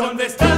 ¿Dónde está?